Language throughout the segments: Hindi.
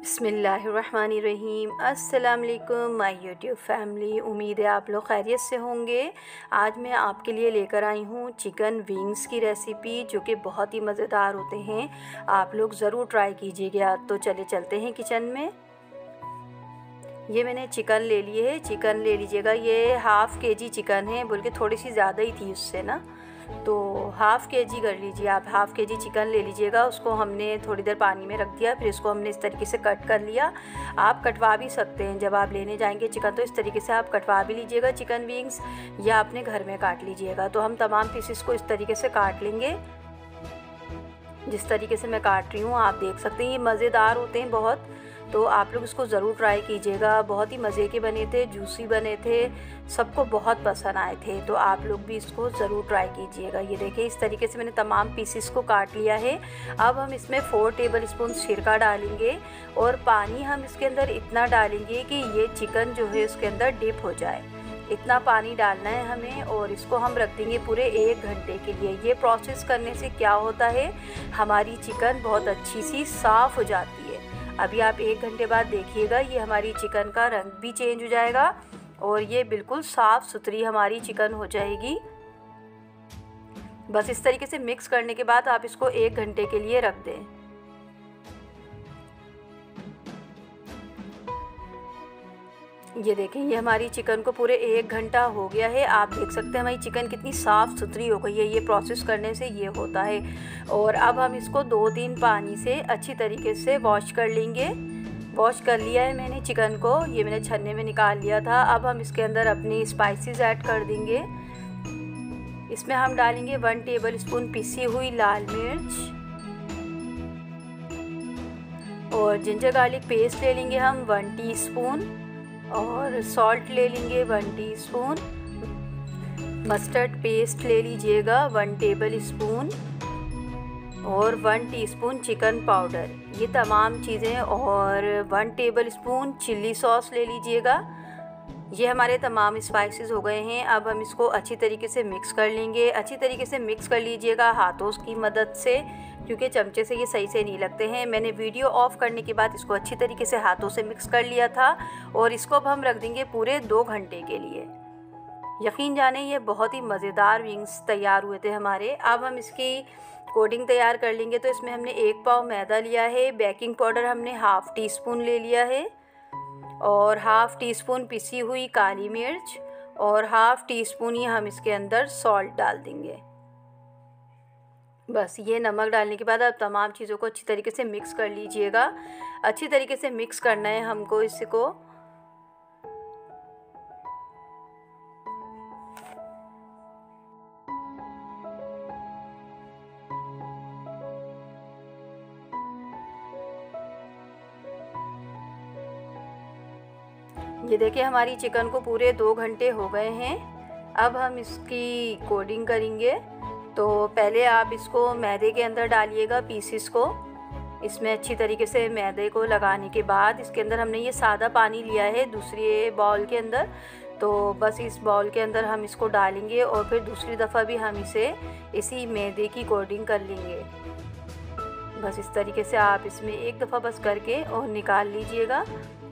बसमीम वालेकुम माय यूट्यूब फैमिली। उम्मीद है आप लोग खैरियत से होंगे। आज मैं आपके लिए लेकर आई हूँ चिकन विंग्स की रेसिपी, जो कि बहुत ही मज़ेदार होते हैं। आप लोग ज़रूर ट्राई कीजिएगा। तो चले चलते हैं किचन में। ये मैंने चिकन ले लिए है। चिकन ले लीजिएगा। ये हाफ़ के जी चिकन है। बोल के थोड़ी सी ज़्यादा ही थी उससे ना। तो हाफ़ के जी कर लीजिए, आप हाफ़ के जी चिकन ले लीजिएगा, उसको हमने थोड़ी देर पानी में रख दिया, फिर इसको हमने इस तरीके से कट कर लिया। आप कटवा भी सकते हैं, जब आप लेने जाएँगे चिकन तो इस तरीके से आप कटवा भी लीजिएगा चिकन विंग्स या अपने घर में काट लीजिएगा। तो हम तमाम पीसेस को इस तरीके से काट लेंगे। जिस तरीके से मैं काट रही हूँ, आप देख सकते हैं, ये मज़ेदार होते हैं बहुत। तो आप लोग इसको ज़रूर ट्राई कीजिएगा। बहुत ही मज़े के बने थे जूसी बने थे, सबको बहुत पसंद आए थे। तो आप लोग भी इसको ज़रूर ट्राई कीजिएगा। ये देखिए, इस तरीके से मैंने तमाम पीसीस को काट लिया है। अब हम इसमें फ़ोर टेबल स्पून सिरका डालेंगे और पानी हम इसके अंदर इतना डालेंगे कि ये चिकन जो है उसके अंदर डिप हो जाए। इतना पानी डालना है हमें और इसको हम रख देंगे पूरे एक घंटे के लिए। ये प्रोसेस करने से क्या होता है, हमारी चिकन बहुत अच्छी सी साफ़ हो जाती है। अभी आप एक घंटे बाद देखिएगा, ये हमारी चिकन का रंग भी चेंज हो जाएगा और ये बिल्कुल साफ़ सुथरी हमारी चिकन हो जाएगी। बस इस तरीके से मिक्स करने के बाद आप इसको एक घंटे के लिए रख दें। ये देखें, ये हमारी चिकन को पूरे एक घंटा हो गया है। आप देख सकते हैं हमारी चिकन कितनी साफ़ सुथरी हो गई है। ये प्रोसेस करने से ये होता है। और अब हम इसको दो तीन पानी से अच्छी तरीके से वॉश कर लेंगे। वॉश कर लिया है मैंने चिकन को। ये मैंने छन्ने में निकाल लिया था। अब हम इसके अंदर अपनी स्पाइसेस ऐड कर देंगे। इसमें हम डालेंगे वन टेबल स्पून पिसी हुई लाल मिर्च। और जिंजर गार्लिक पेस्ट ले लेंगे हम वन टीस्पून और सॉल्ट ले लेंगे वन टीस्पून मस्टर्ड पेस्ट ले लीजिएगा वन टेबल स्पून और वन टीस्पून चिकन पाउडर ये तमाम चीज़ें और one tablespoon chilli sauce ले लीजिएगा. ये हमारे तमाम स्पाइसेस हो गए हैं। अब हम इसको अच्छी तरीके से मिक्स कर लेंगे। अच्छी तरीके से मिक्स कर लीजिएगा हाथों की मदद से, क्योंकि चमचे से ये सही से नहीं लगते हैं। मैंने वीडियो ऑफ़ करने के बाद इसको अच्छी तरीके से हाथों से मिक्स कर लिया था और इसको अब हम रख देंगे पूरे दो घंटे के लिए। यकीन जाने, ये बहुत ही मज़ेदार विंग्स तैयार हुए थे हमारे। अब हम इसकी कोडिंग तैयार कर लेंगे। तो इसमें हमने एक पाव मैदा लिया है बेकिंग पाउडर हमने हाफ़ टी स्पून ले लिया है। और हाफ़ टी स्पून पिसी हुई काली मिर्च और हाफ़ टी स्पून ही हम इसके अंदर सॉल्ट डाल देंगे। बस ये नमक डालने के बाद आप तमाम चीज़ों को अच्छी तरीके से मिक्स कर लीजिएगा। अच्छी तरीके से मिक्स करना है हमको इसको। ये देखिए, हमारी चिकन को पूरे दो घंटे हो गए हैं। अब हम इसकी कोडिंग करेंगे। तो पहले आप इसको मैदे के अंदर डालिएगा पीसीस को। इसमें अच्छी तरीके से मैदे को लगाने के बाद इसके अंदर हमने ये सादा पानी लिया है दूसरे बॉल के अंदर। तो बस इस बॉल के अंदर हम इसको डालेंगे और फिर दूसरी दफ़ा भी हम इसे इसी मैदे की कोडिंग कर लेंगे। बस इस तरीके से आप इसमें एक दफ़ा बस करके और निकाल लीजिएगा।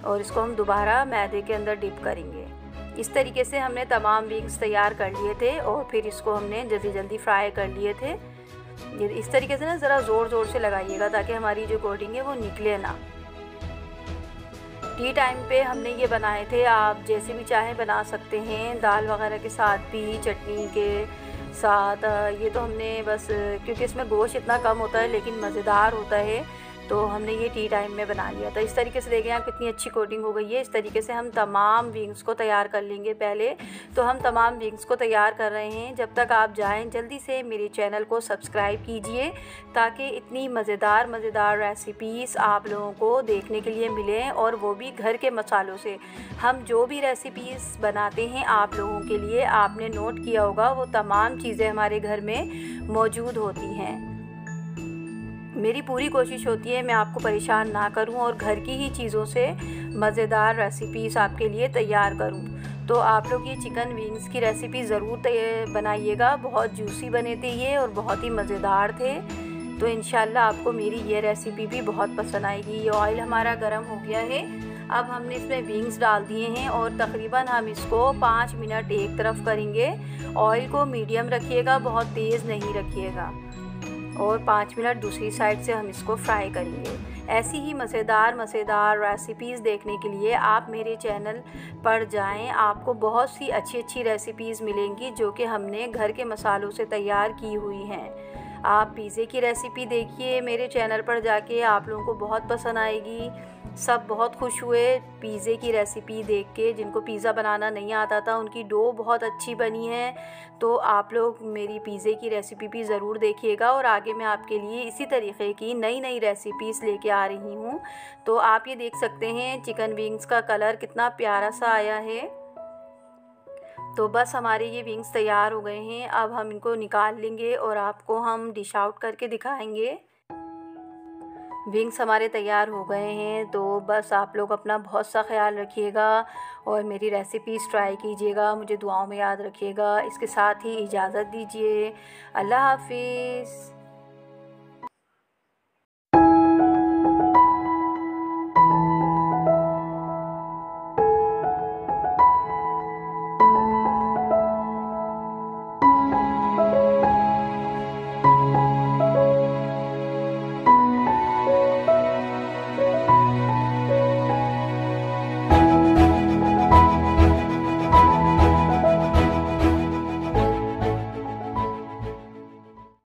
और इसको हम दोबारा मैदे के अंदर डिप करेंगे। इस तरीके से हमने तमाम विंग्स तैयार कर लिए थे और फिर इसको हमने जल्दी जल्दी फ्राई कर लिए थे। इस तरीके से ना ज़रा ज़ोर ज़ोर से लगाइएगा ताकि हमारी जो कोटिंग है वो निकले ना। टी टाइम पे हमने ये बनाए थे, आप जैसे भी चाहें बना सकते हैं, दाल वगैरह के साथ भी, चटनी के साथ ये तो हमने बस, क्योंकि इसमें गोश्त इतना कम होता है लेकिन मज़ेदार होता है। तो हमने ये टी टाइम में बना लिया। तो इस तरीके से देखें आप कितनी अच्छी कोटिंग हो गई है। इस तरीके से हम तमाम विंग्स को तैयार कर लेंगे पहले। तो हम तमाम विंग्स को तैयार कर रहे हैं। जब तक आप जाएँ, जल्दी से मेरे चैनल को सब्सक्राइब कीजिए ताकि इतनी मज़ेदार मज़ेदार रेसिपीज़ आप लोगों को देखने के लिए मिलें और वो भी घर के मसालों से। हम जो भी रेसिपीज़ बनाते हैं आप लोगों के लिए, आपने नोट किया होगा, वो तमाम चीज़ें हमारे घर में मौजूद होती हैं। मेरी पूरी कोशिश होती है, मैं आपको परेशान ना करूँ और घर की ही चीज़ों से मज़ेदार रेसिपीज़ आपके लिए तैयार करूँ। तो आप लोग ये चिकन विंग्स की रेसिपी ज़रूर बनाइएगा। बहुत जूसी बने थे ये और बहुत ही मज़ेदार थे। तो इन आपको मेरी ये रेसिपी भी बहुत पसंद आएगी। ये ऑयल हमारा गर्म हो गया है। अब हमने इसमें विंग्स डाल दिए हैं और तकरीबन हम इसको पाँच मिनट एक तरफ़ करेंगे। ऑयल को मीडियम रखिएगा, बहुत तेज़ नहीं रखिएगा। और पाँच मिनट दूसरी साइड से हम इसको फ्राई करेंगे। ऐसी ही मज़ेदार मज़ेदार रेसिपीज़ देखने के लिए आप मेरे चैनल पर जाएँ। आपको बहुत सी अच्छी अच्छी रेसिपीज़ मिलेंगी जो कि हमने घर के मसालों से तैयार की हुई हैं। आप पिज़्ज़े की रेसिपी देखिए, मेरे चैनल पर जाके आप लोगों को बहुत पसंद आएगी। सब बहुत खुश हुए पिज़्ज़े की रेसिपी देख के। जिनको पिज़्ज़ा बनाना नहीं आता था, उनकी डो बहुत अच्छी बनी है। तो आप लोग मेरी पिज़्ज़े की रेसिपी भी ज़रूर देखिएगा और आगे मैं आपके लिए इसी तरीके की नई नई रेसिपीज़ लेके आ रही हूँ। तो आप ये देख सकते हैं चिकन विंग्स का कलर कितना प्यारा सा आया है। तो बस हमारे ये विंग्स तैयार हो गए हैं। अब हम इनको निकाल लेंगे और आपको हम डिश आउट करके दिखाएँगे। विंग्स हमारे तैयार हो गए हैं तो बस आप लोग अपना बहुत सा ख्याल रखिएगा और मेरी रेसिपीज़ ट्राई कीजिएगा, मुझे दुआओं में याद रखिएगा, इसके साथ ही इजाज़त दीजिए। अल्लाह हाफिज़।